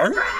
Yum,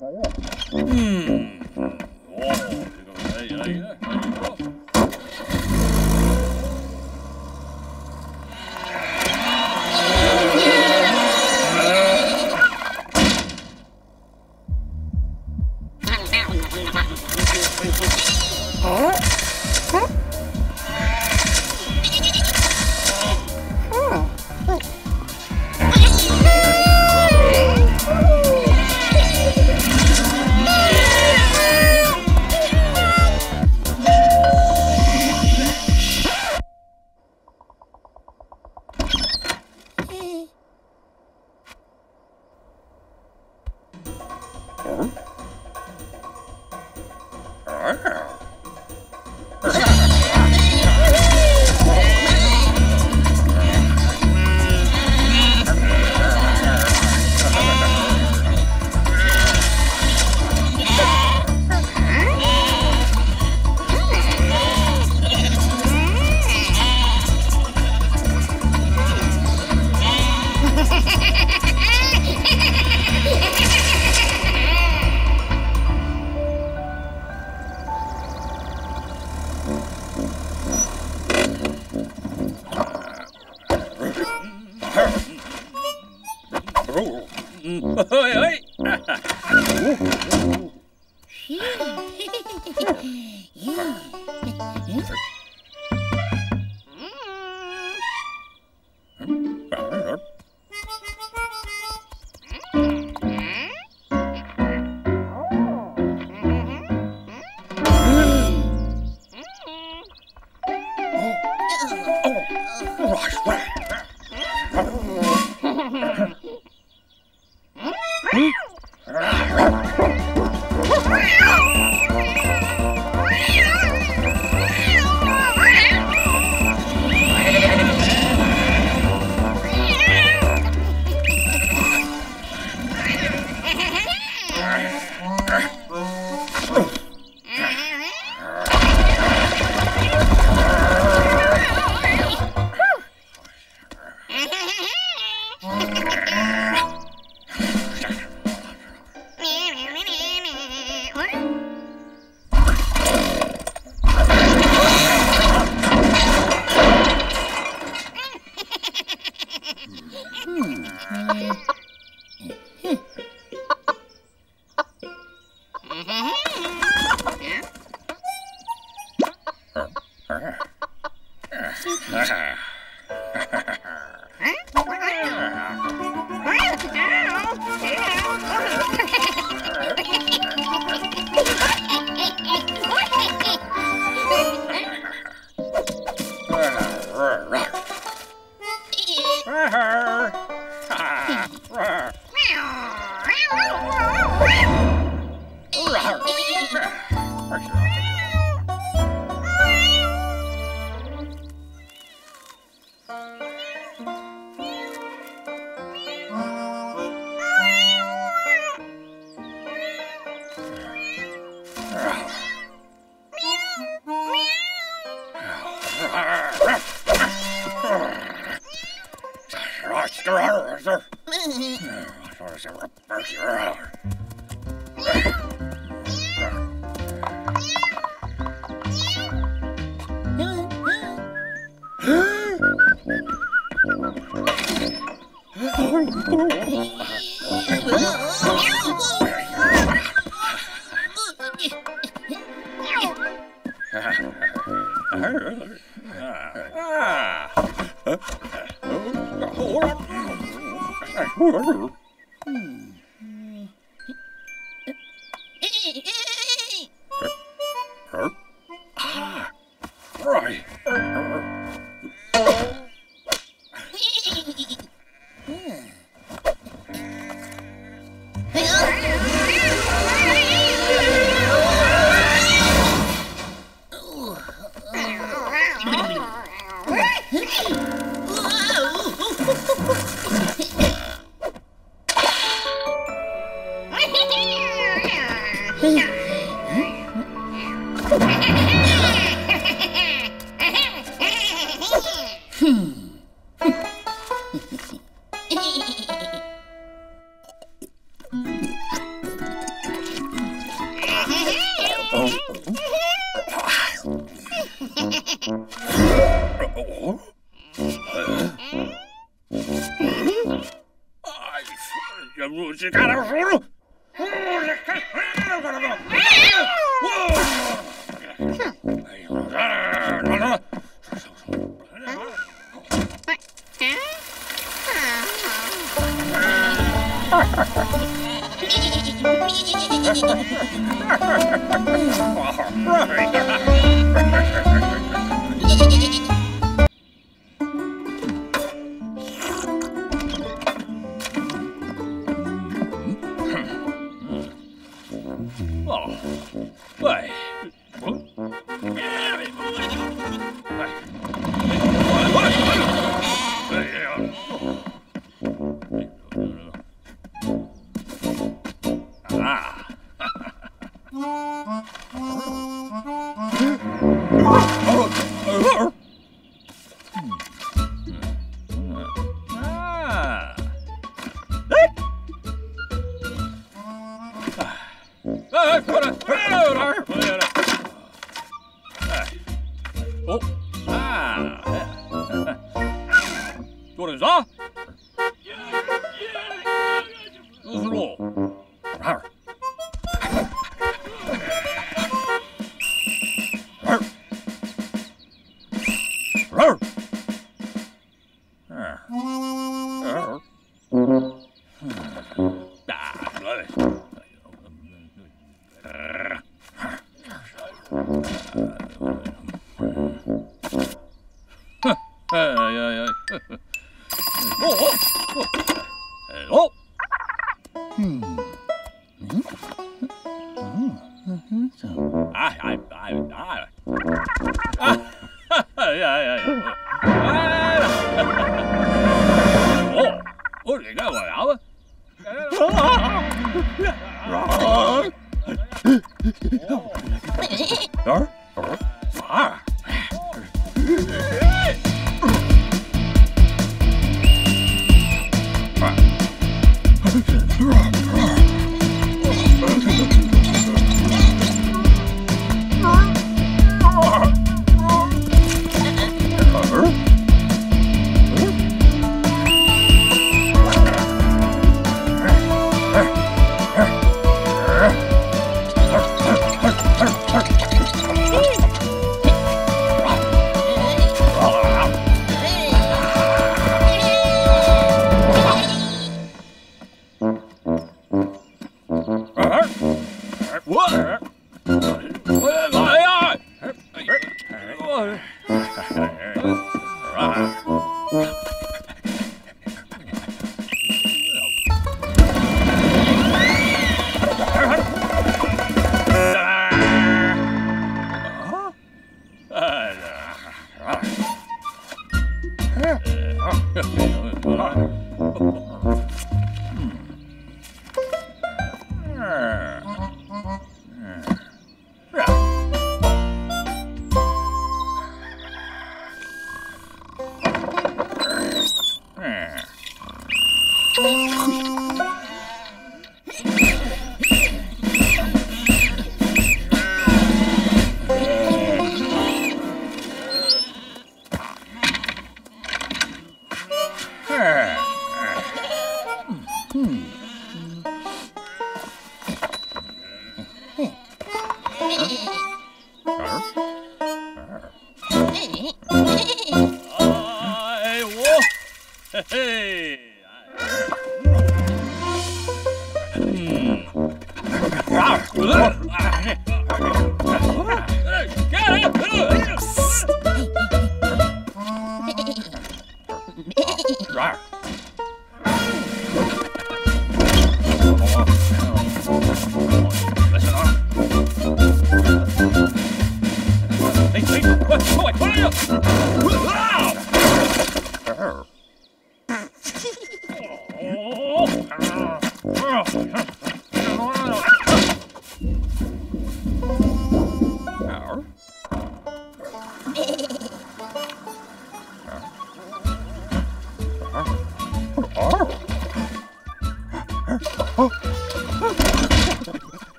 Mm. Right.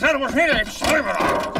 Sen vur seni, soymura!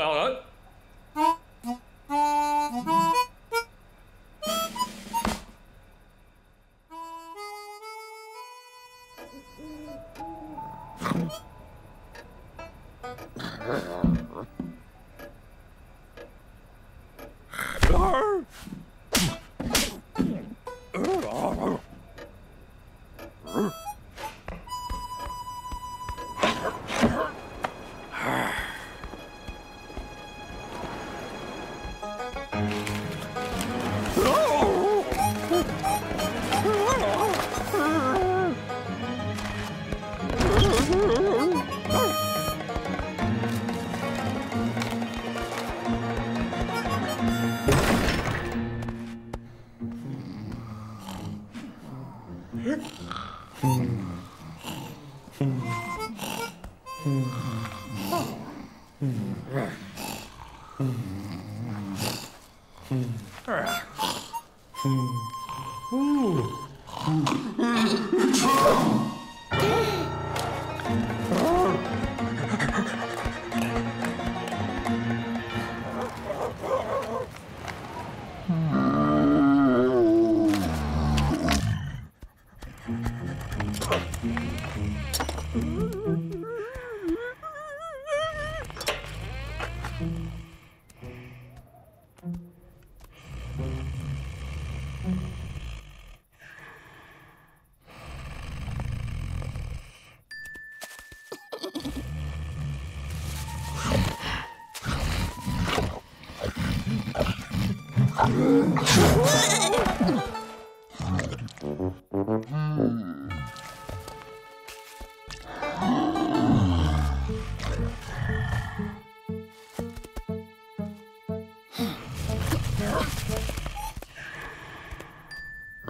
hello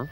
Huh?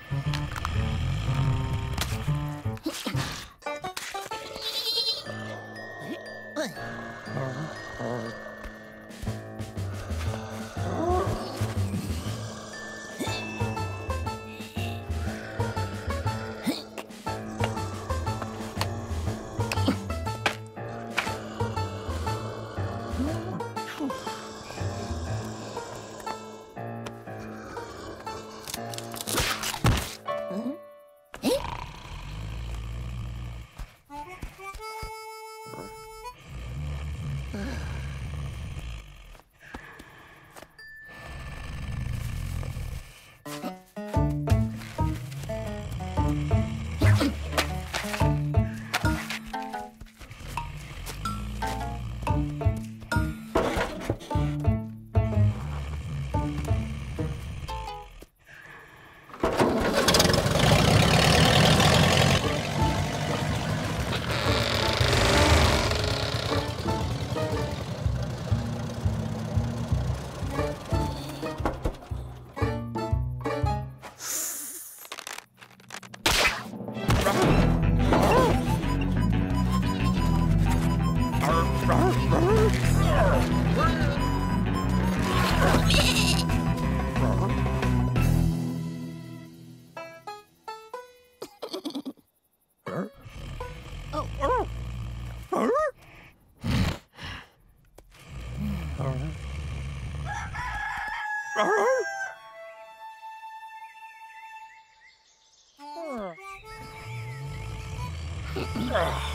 Ahaha!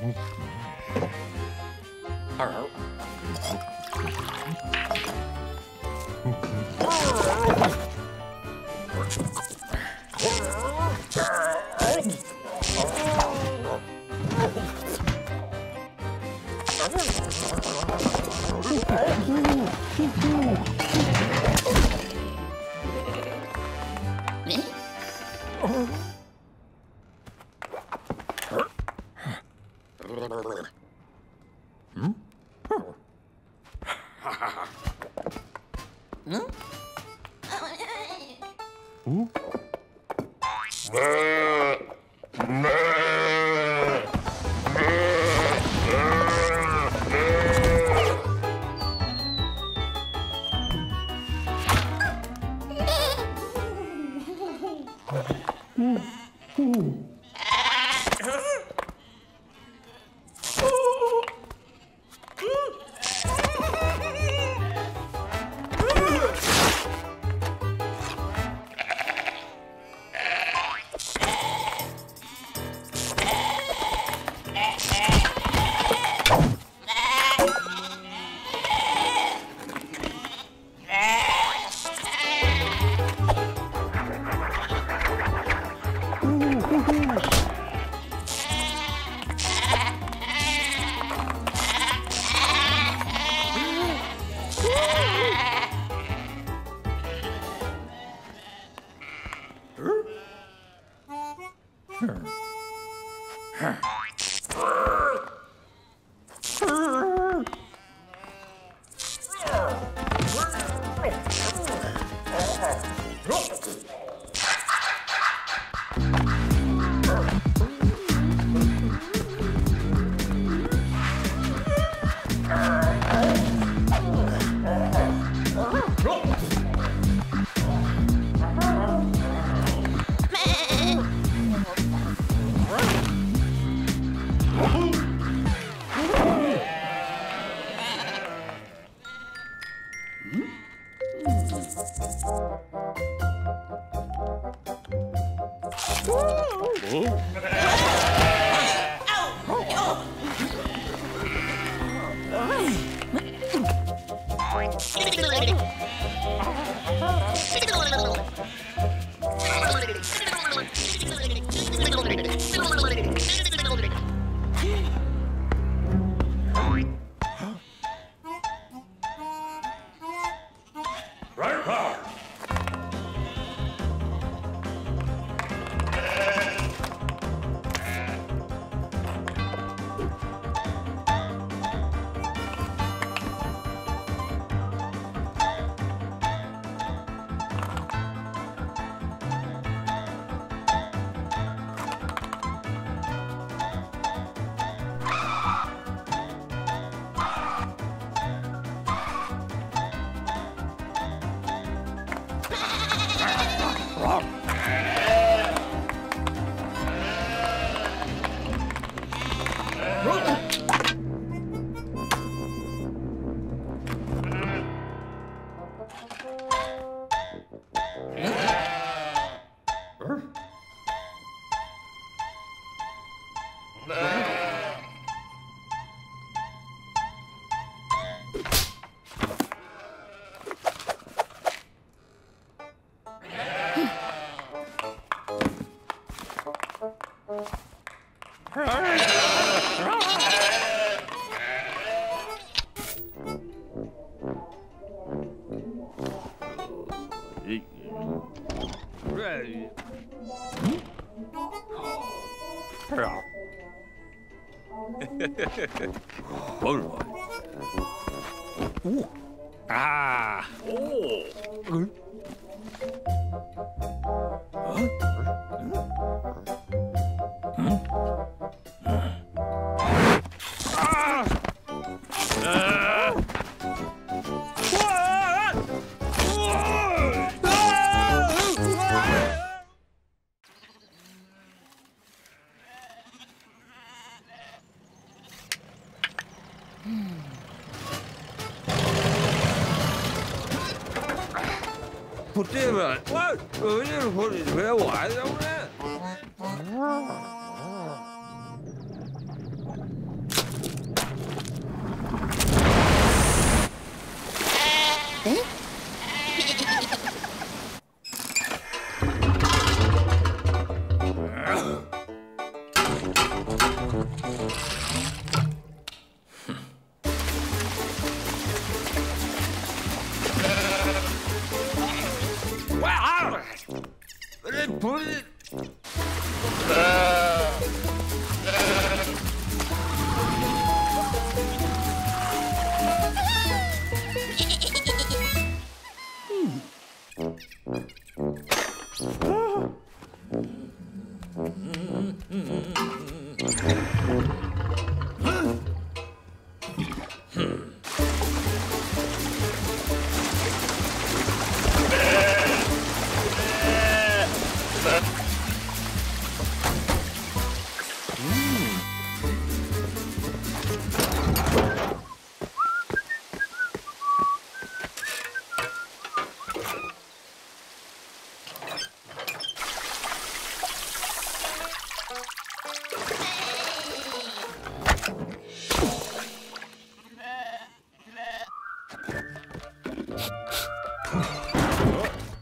Mm-hmm. Arr. 오. 아. 오. 응? 어? 응? 응?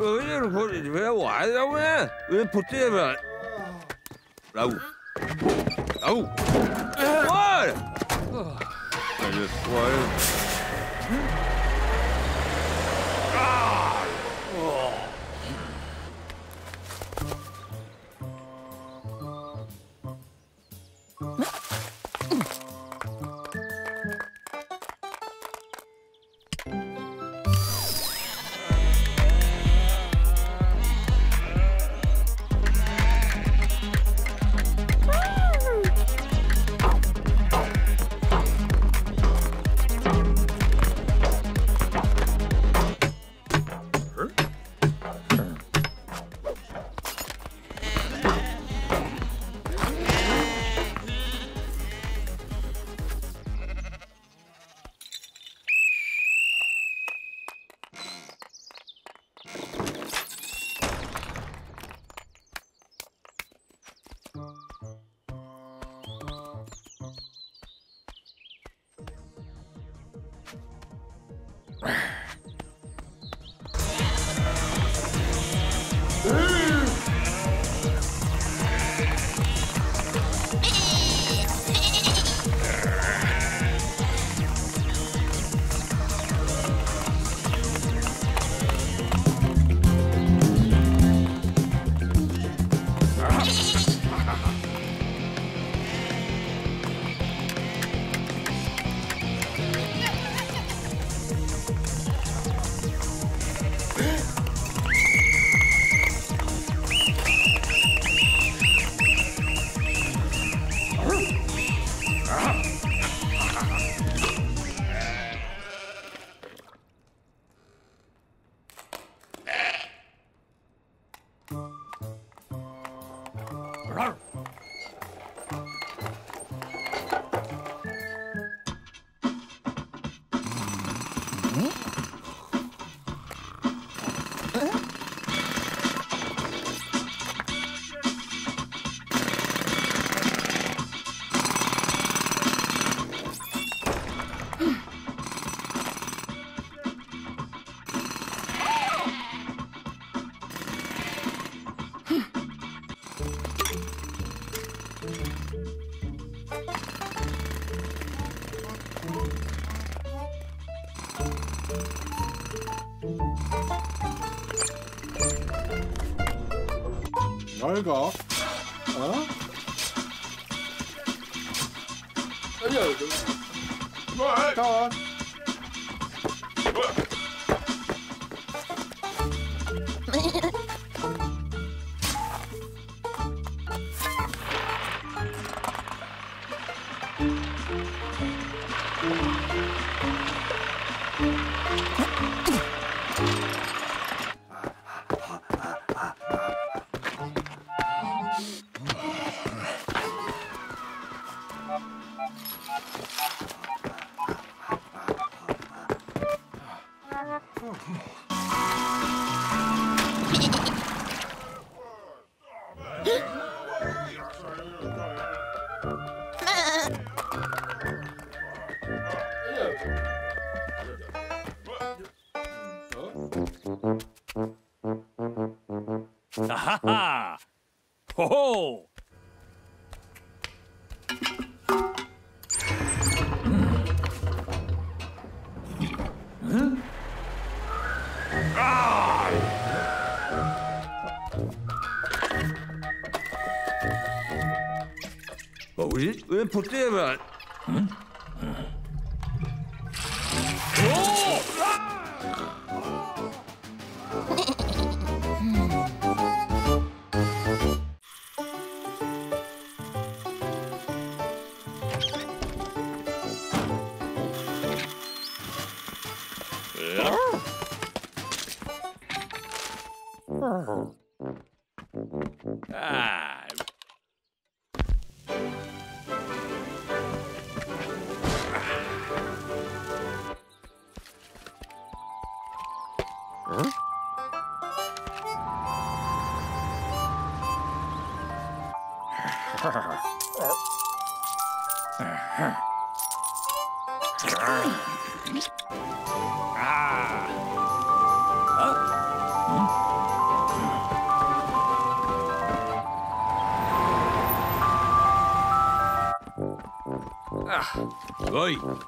Öyle koydu ve var ama ve putu var. Bravo. Bravo. Var. Hayır, var. 잘 가. 어? 아니 なん。 우리 왜 복제하면 응? Oi.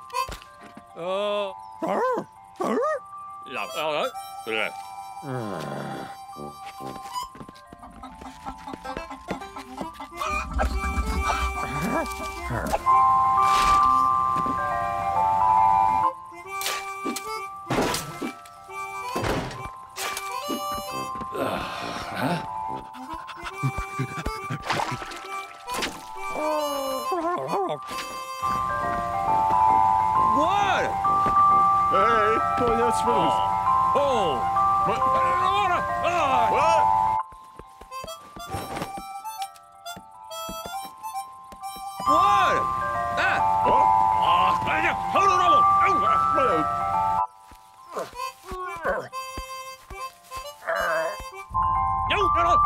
二郎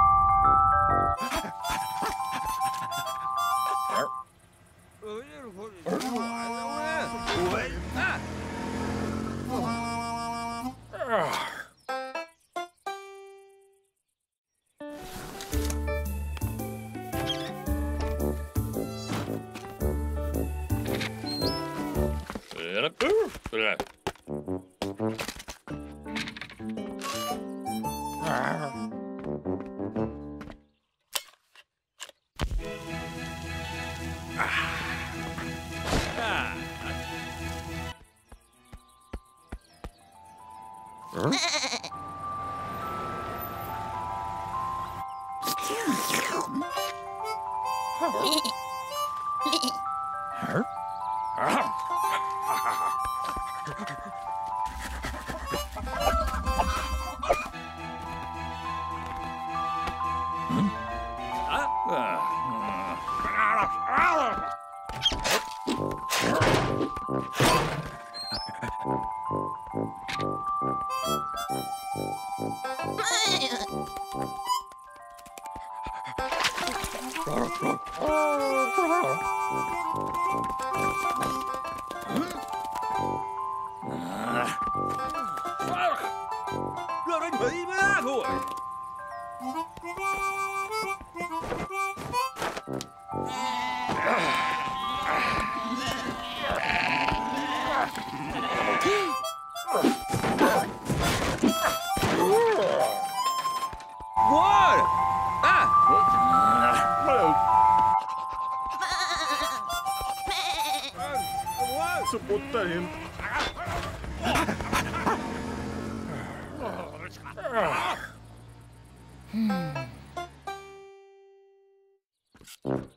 What?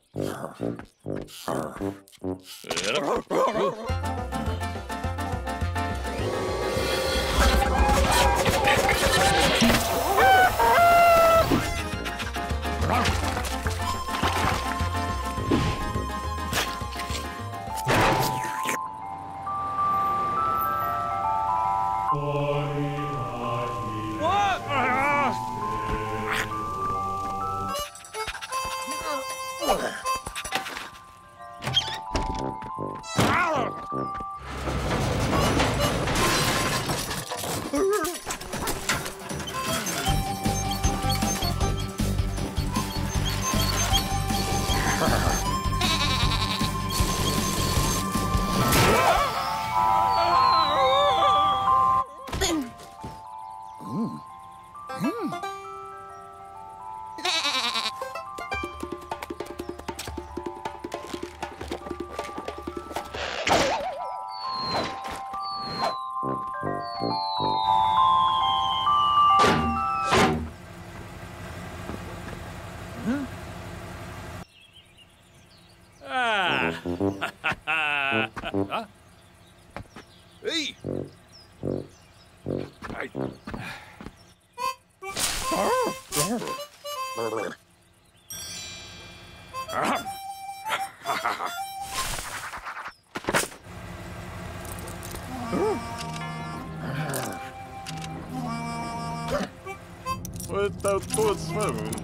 The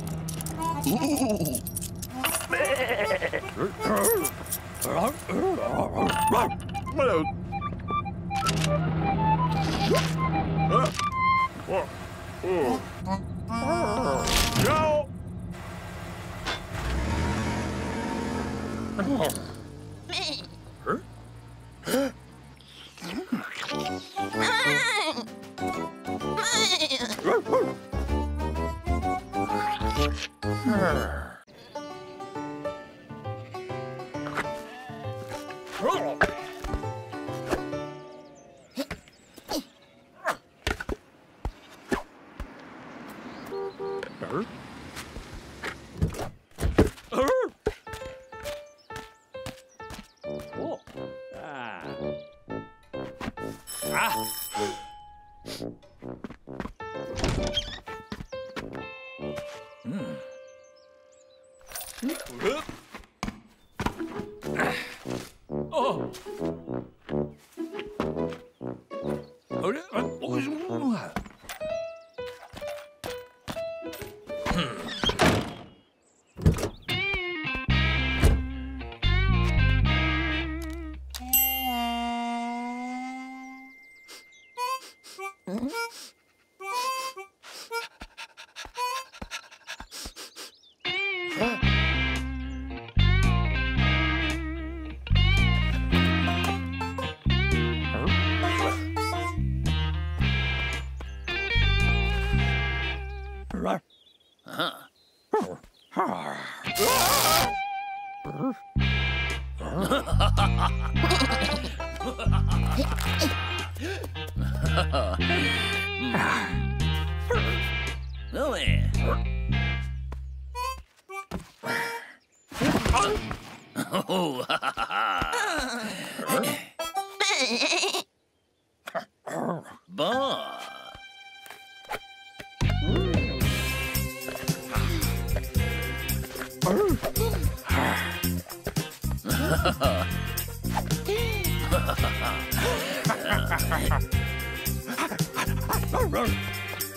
what's swimming? Hello.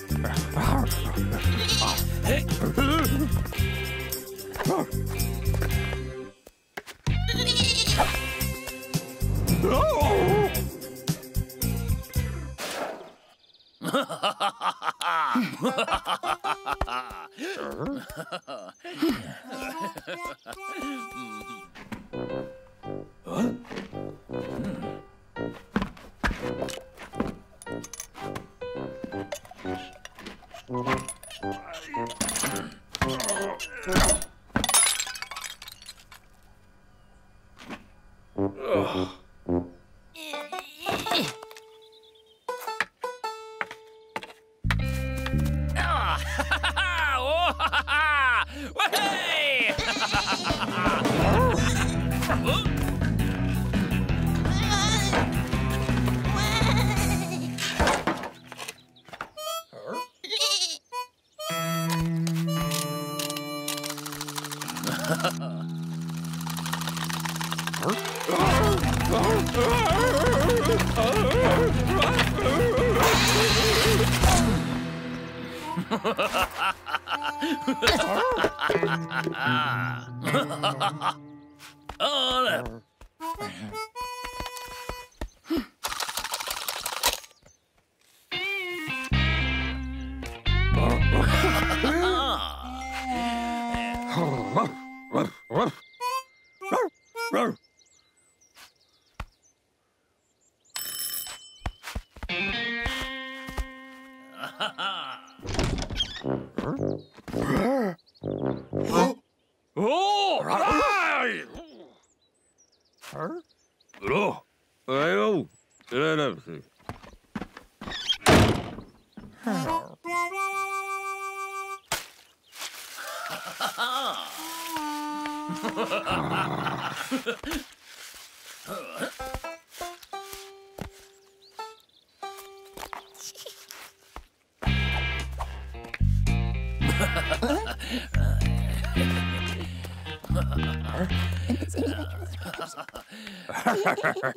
Ah. Whoa. Oh. Go. No man. Oh, ha, ha, ha. Bah. Ah, ha, ha, ha. Oh, ha, ha, ha. Way! Oh, that- Oh! Ai! Oh! Ayo! Helena. Okay. Ha ha ha ha.